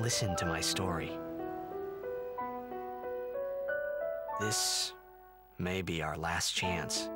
listen to my story. This may be our last chance.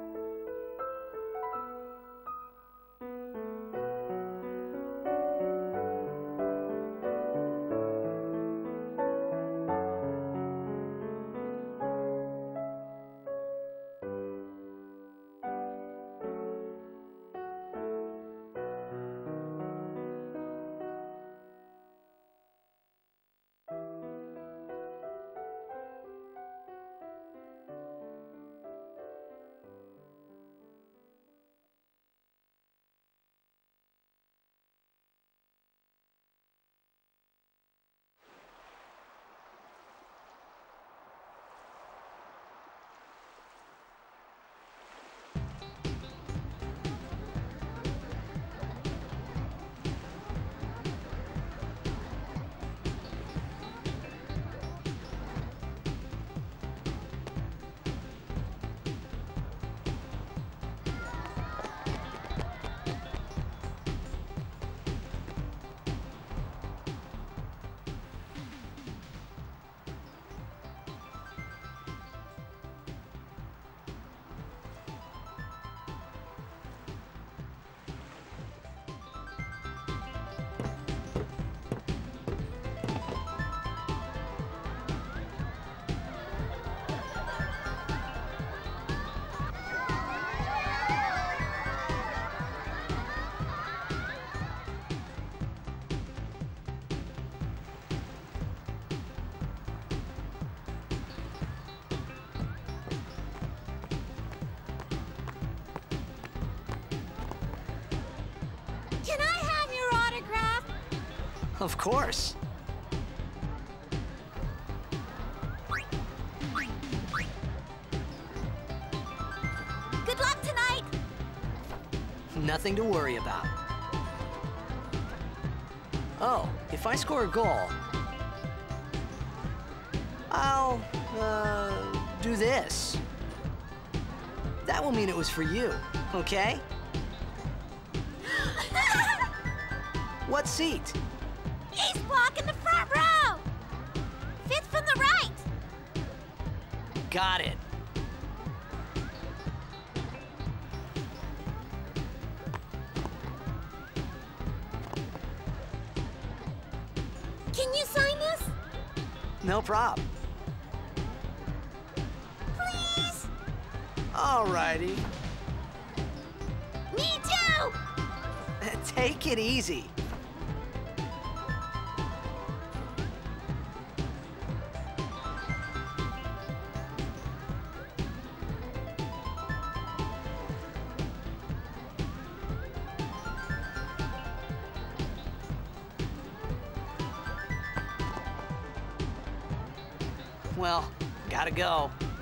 Of course. Good luck tonight. Nothing to worry about. Oh, if I score a goal, I'll, uh, do this. That will mean it was for you, okay? What seat? Got it. Can you sign this? No prob. Please? Alrighty. Me too. Take it easy.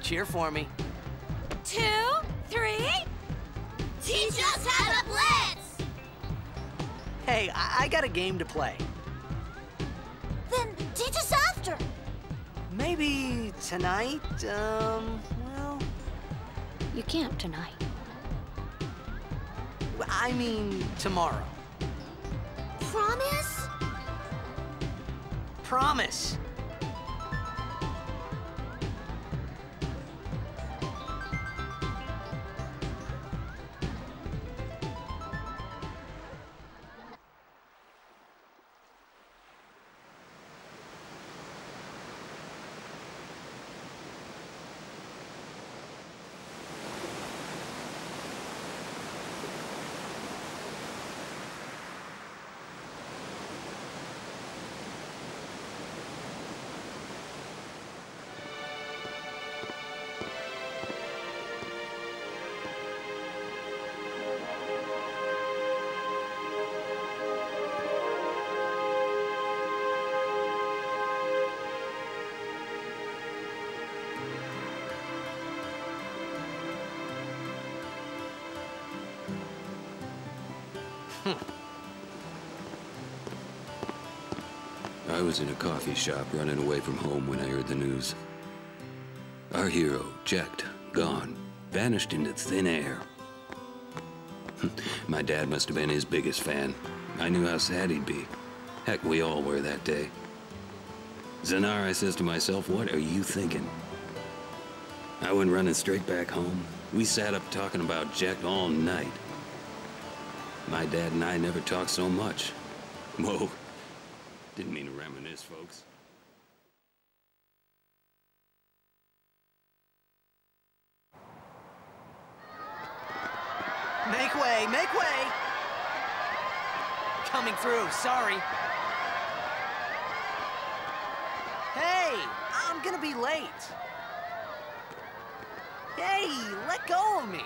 Cheer for me. Two, three. Teach us how to blitz. Hey, I, I got a game to play. Then teach us after. Maybe tonight, um, well, You can't tonight. I mean tomorrow. Promise? Promise. was in a coffee shop running away from home when I heard the news. Our hero, Jecht, gone, vanished into thin air. My dad must have been his biggest fan. I knew how sad he'd be. Heck, we all were that day. Zanar, I says to myself, what are you thinking? I went running straight back home. We sat up talking about Jecht all night. My dad and I never talked so much. Whoa, didn't mean to reminisce, folks. Make way, make way! Coming through, sorry. Hey, I'm gonna be late. Hey, let go of me!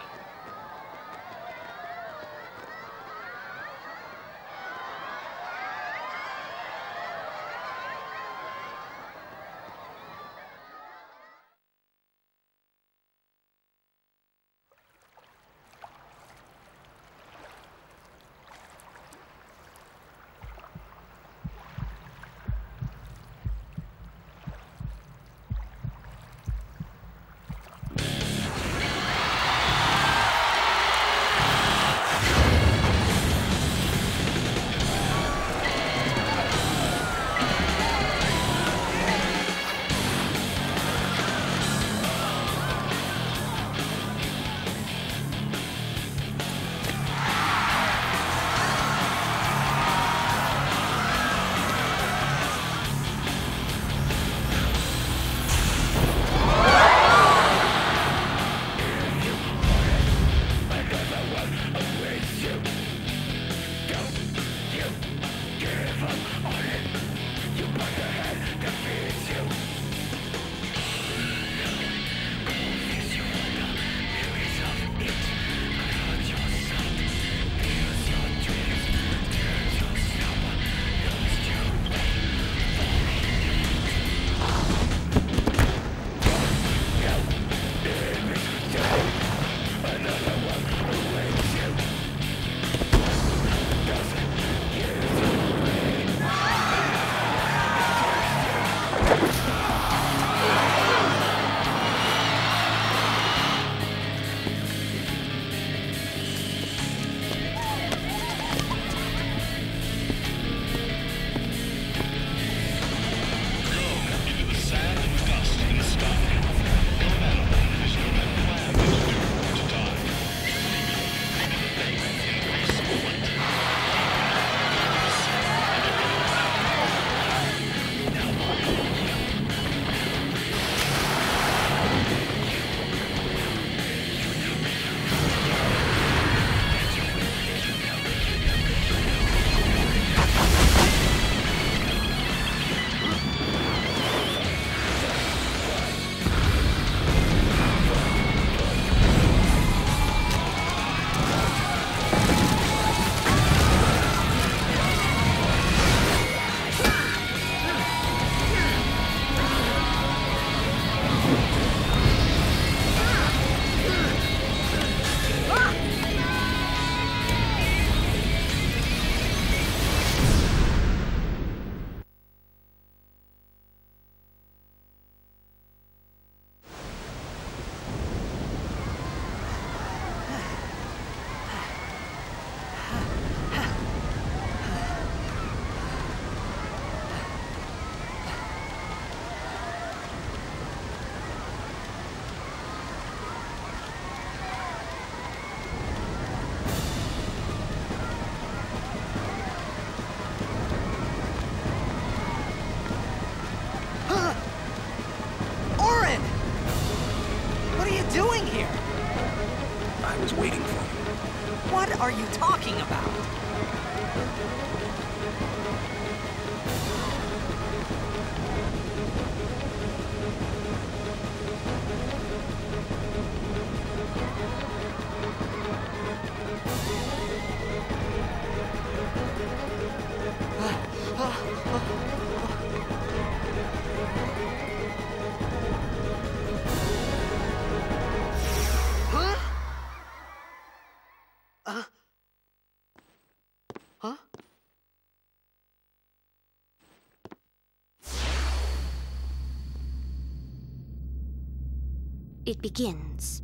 It begins.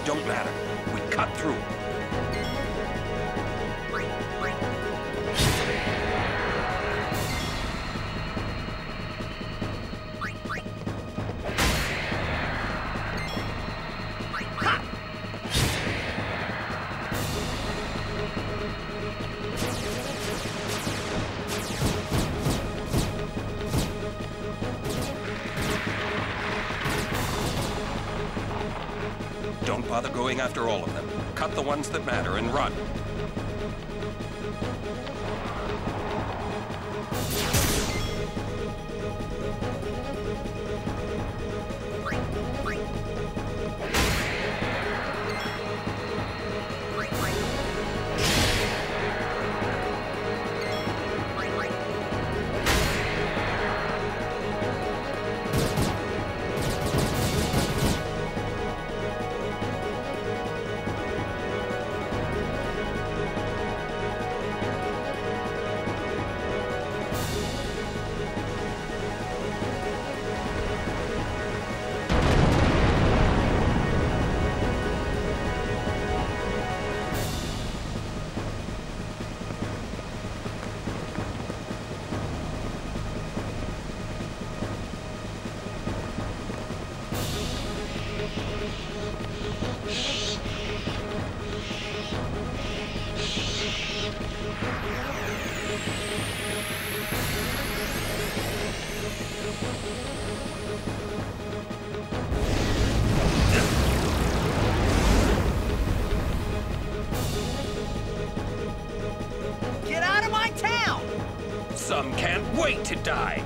don't matter. going after all of them. Cut the ones that matter and run. can't wait to die!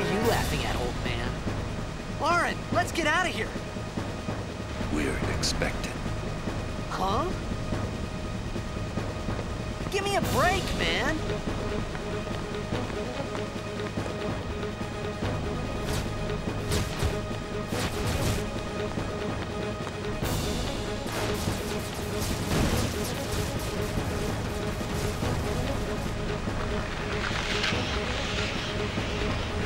Laughing at, old man? Auron, let's get out of here. We're expected. Huh? Give me a break, man.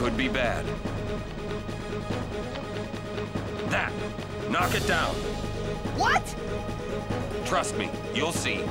Could be bad. That! Knock it down! What? Trust me, you'll see.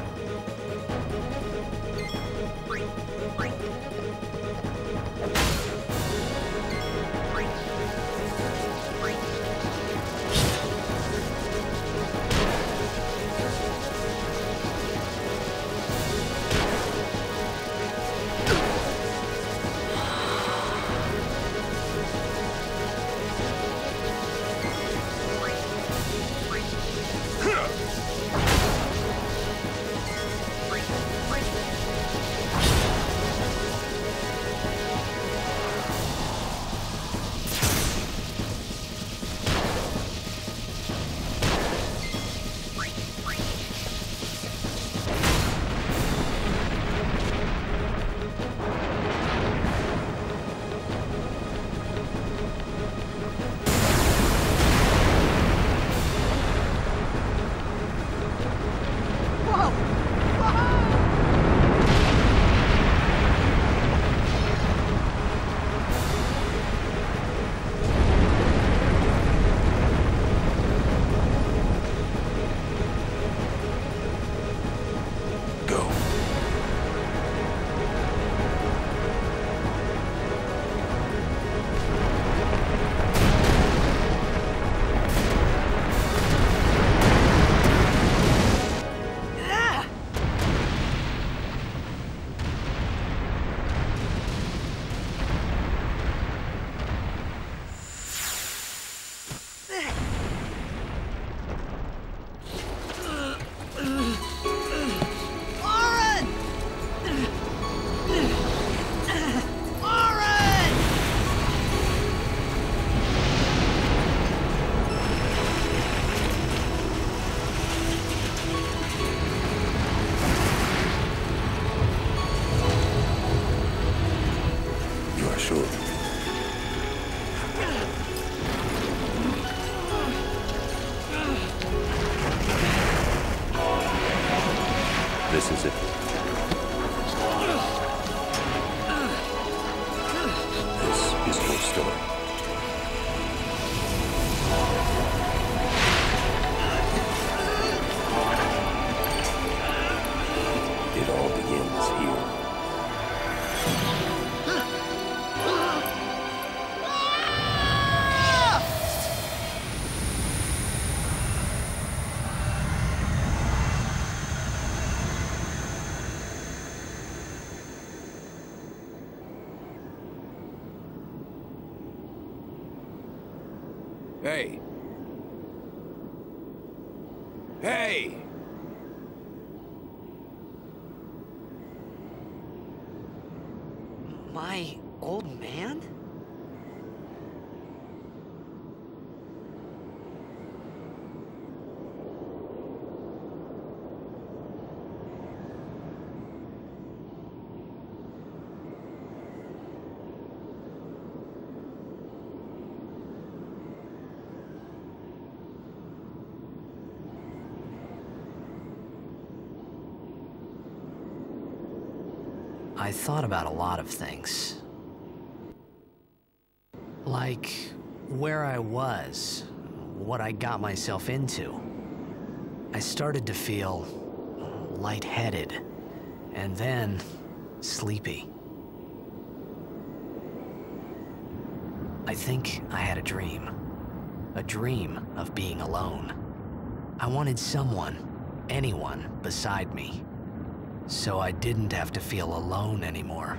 Hey. Hey! My old man? I thought about a lot of things. Like where I was, what I got myself into. I started to feel lightheaded, and then sleepy. I think I had a dream. A dream of being alone. I wanted someone, anyone, beside me. So I didn't have to feel alone anymore.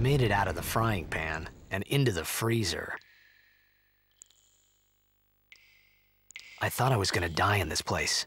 Made it out of the frying pan and into the freezer. I thought I was gonna die in this place.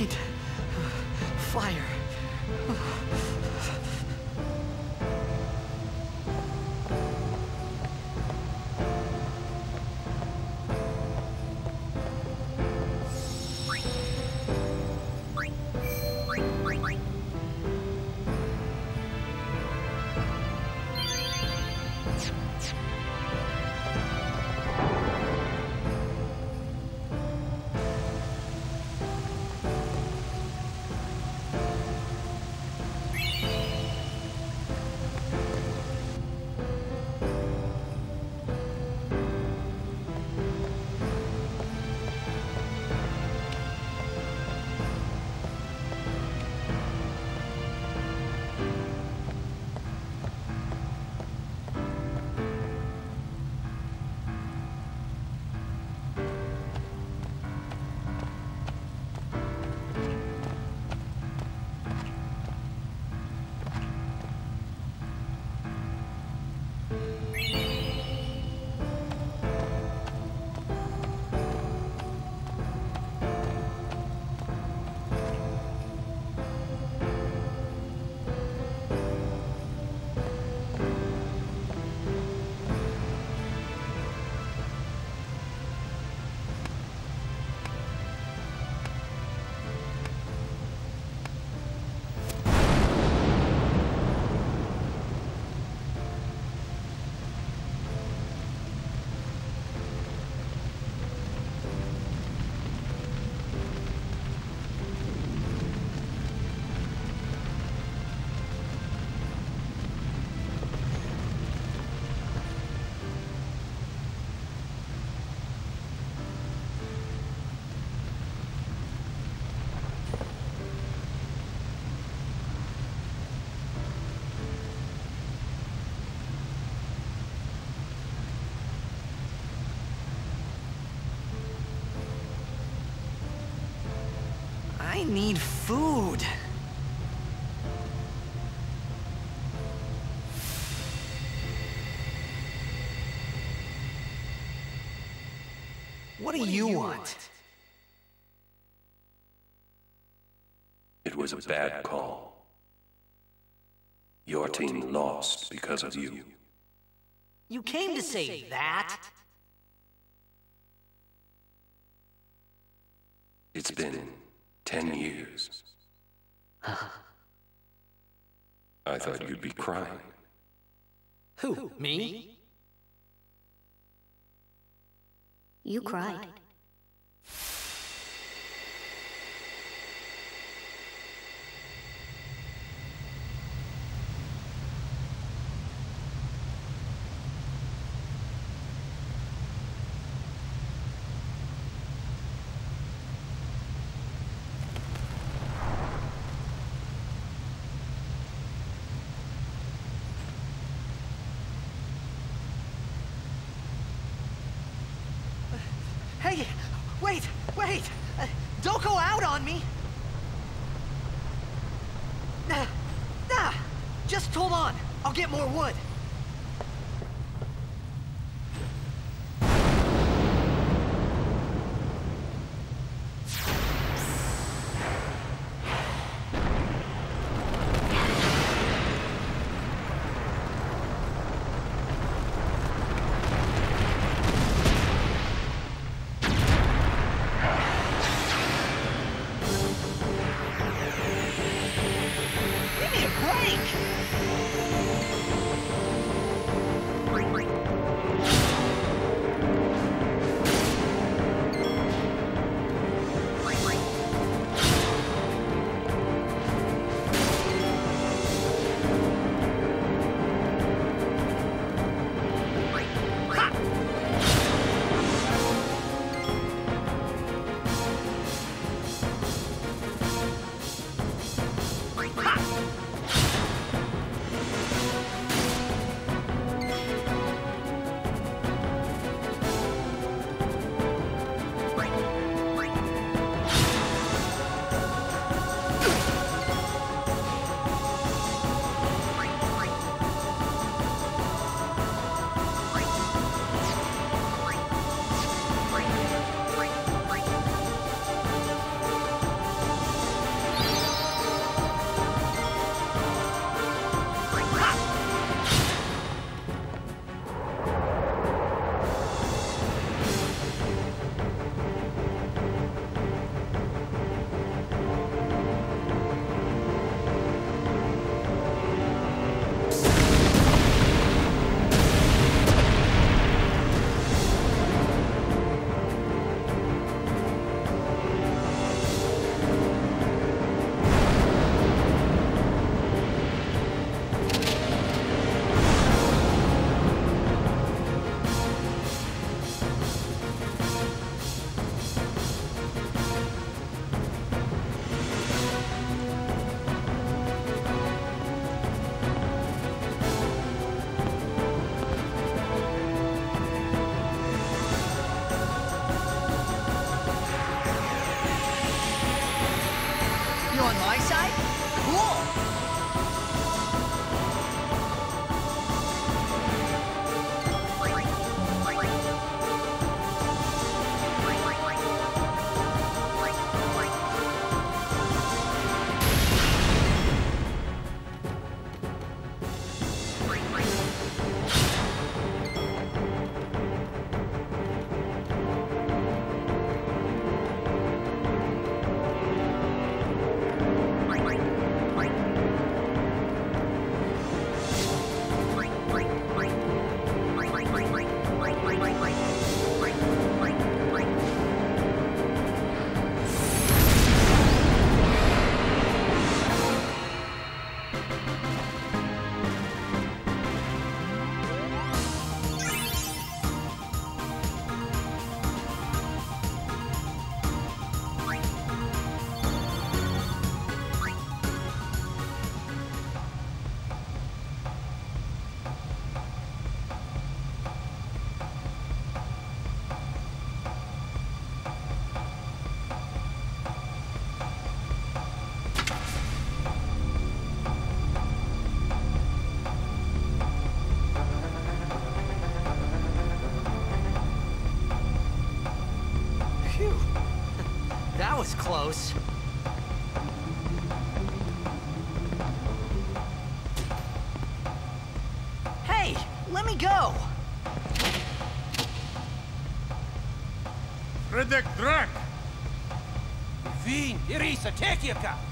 Need need food. What do you want? It was a bad call. Your team lost because of you. You came to say that? It's been ten years. I thought you'd be crying. Who, me? You cried. Hey, wait, wait! Uh, don't go out on me! Nah, nah! Just hold on. Get more wood. ракета!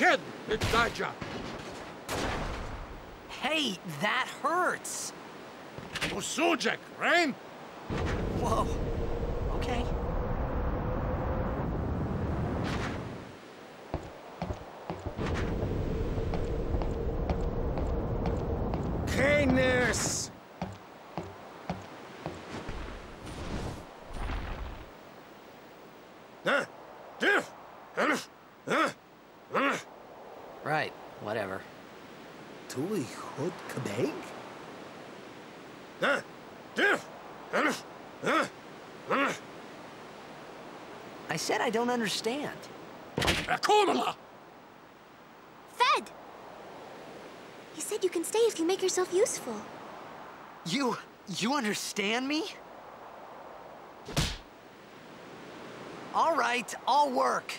Ked, it's Daja. Hey, that hurts! Usujek, Rain? Whoa. Okay. Canis! Huh? Diff! Huh? Huh? Huh? Right, whatever. Tui Hod Kabeg? Huh? Diff! Huh? Huh? Huh? I don't understand. Akumala! Fed! He said you can stay if you make yourself useful. You... you understand me? All right, I'll work.